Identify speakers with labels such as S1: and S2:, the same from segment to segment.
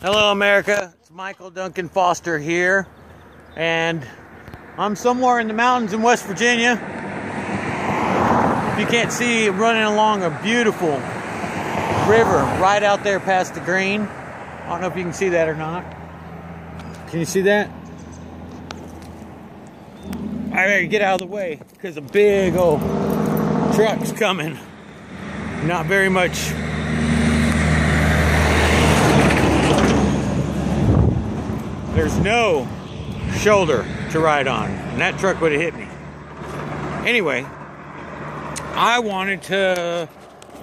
S1: Hello, America. It's Michael Duncan Foster here, and I'm somewhere in the mountains in West Virginia. You can't see, running along a beautiful river right out there past the green. I don't know if you can see that or not. Can you see that? I better get out of the way because a big old truck's coming. Not very much there's no shoulder to ride on, and that truck would have hit me. Anyway, I wanted to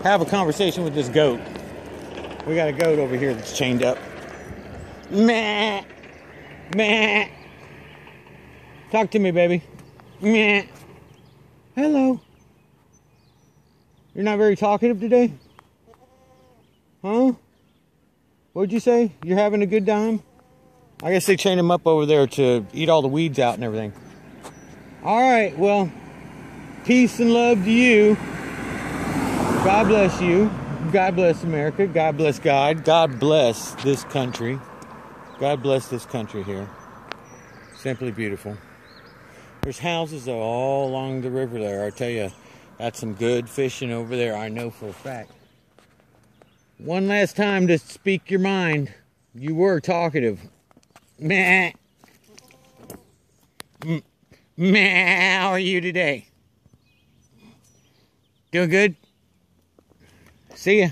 S1: have a conversation with this goat. We got a goat over here that's chained up. Meh, meh. Talk to me, baby. Meh. Hello. You're not very talkative today? Huh? What'd you say? You're having a good time? I guess they chained him up over there to eat all the weeds out and everything. All right, well, peace and love to you. God bless you. God bless America. God bless God. God bless this country. God bless this country here. Simply beautiful. There's houses all along the river there. I tell you, that's some good fishing over there. I know for a fact. One last time to speak your mind. You were talkative. Meh. Meh, how are you today? Doing good? See ya.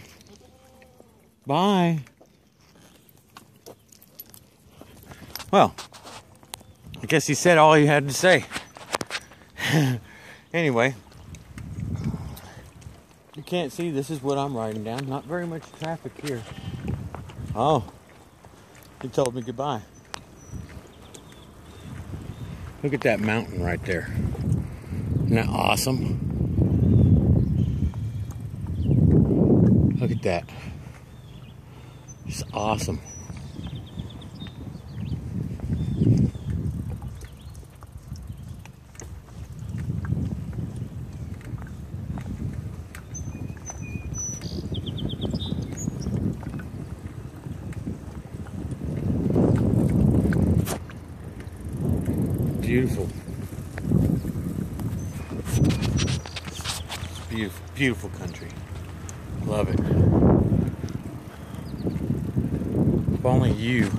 S1: Bye. Well, I guess he said all he had to say. anyway, you can't see, this is what I'm riding down. Not very much traffic here. Oh, he told me goodbye. Look at that mountain right there. Isn't that awesome? Look at that. It's awesome. Beautiful. It's beautiful, beautiful country. Love it. If only you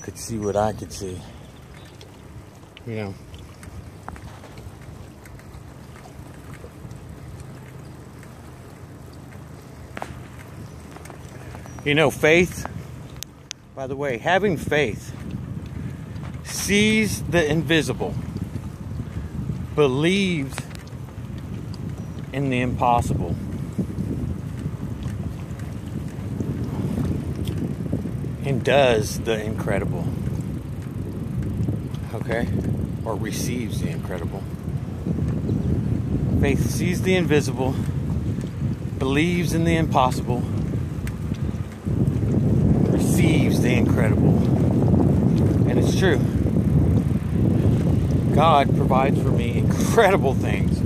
S1: could see what I could see. You know. You know, faith, by the way, having faith sees the invisible, believes in the impossible. And does the incredible. Okay? Or receives the incredible. Faith sees the invisible, believes in the impossible, receives the incredible. And it's true. God provides for me incredible things,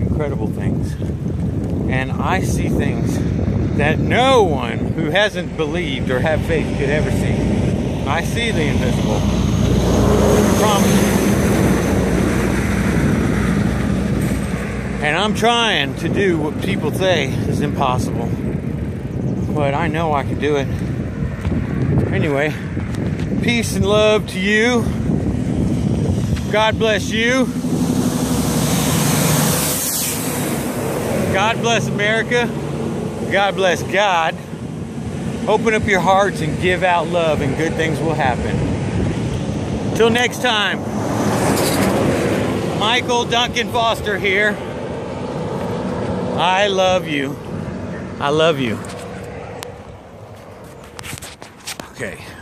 S1: incredible things. And I see things that no one who hasn't believed or have faith could ever see. I see the invisible. I promise And I'm trying to do what people say is impossible. But I know I can do it. Anyway, peace and love to you. God bless you. God bless America. God bless God. Open up your hearts and give out love, and good things will happen. Till next time, Michael Duncan Foster here. I love you. I love you. Okay.